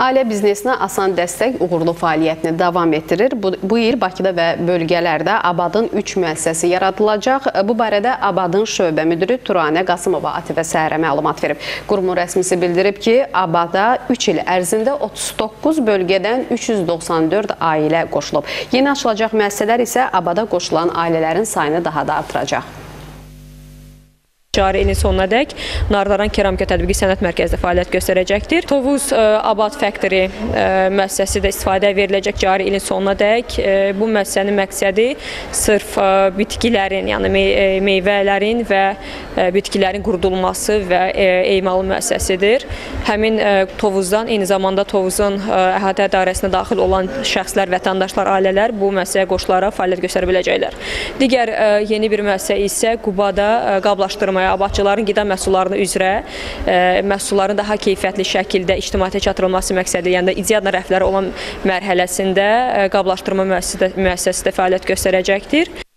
Ailə biznesinə asan dəstək uğurlu fəaliyyətini davam etdirir. Bu, bu il Bakıda və bölgələrdə Abadın 3 müəssisəsi yaradılacaq. Bu barədə Abadın şöbə müdürü Turanə Qasımova ATV Səhərə məlumat verib. Qurumun rəsmisi bildirib ki, Abada 3 il ərzində 39 bölgədən 394 ailə qoşulub. Yeni açılacaq müəssisələr isə Abada qoşulan ailələrin sayını daha da artıracaq. Cari ilin sonuna dək Nardaran Keramika Tədbiqi Sənət Mərkəzində fəaliyyət göstərəcəkdir. Tovuz ə, Abad Factory ə, müəssisəsi də istifadəyə veriləcək cari ilin sonuna dək. Ə, bu müəssisənin məqsədi sırf bitkilərin, yəni mey meyvələrin və bitkilərin qurudulması və emalı müəssisəsidir. Həmin ə, Tovuzdan eyni zamanda Tovuzun ə, əhatə dairəsinə daxil olan şəxslər, vətəndaşlar, ailələr bu müəssisəyə qoşularaq fəaliyyət göstərə biləcəklər. Digər ə, yeni bir müəssisə isə Qubada ə, qablaşdırma ictimai abadçıların qida məhsullarını üzrə məhsulların daha keyfiyyətli şəkildə ictimaiyyətə çatdırılması məqsədi, yəni idiad rəfləri olan mərhələsində qablaşdırma də, müəssisəsi də fəaliyyət göstərəcəkdir.